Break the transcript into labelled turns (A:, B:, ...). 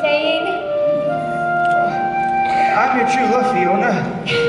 A: saying?
B: I'm your true love, Fiona.